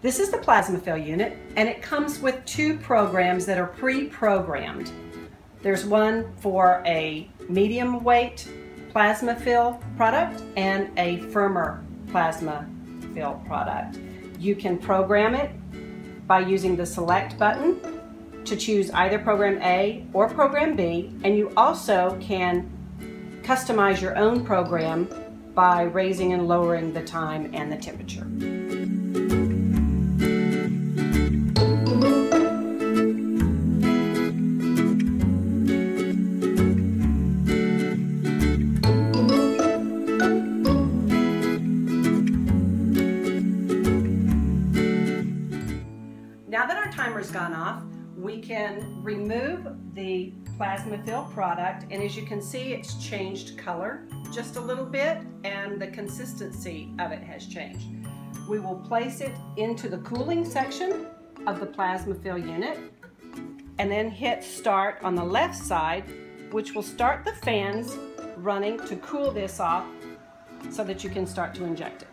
This is the plasma fill unit and it comes with two programs that are pre-programmed. There's one for a medium weight plasma fill product and a firmer plasma fill product. You can program it by using the select button to choose either program A or program B and you also can customize your own program by raising and lowering the time and the temperature. Now that our timer's gone off, we can remove the plasma fill product and as you can see it's changed color just a little bit and the consistency of it has changed. We will place it into the cooling section of the plasma fill unit and then hit start on the left side which will start the fans running to cool this off so that you can start to inject it.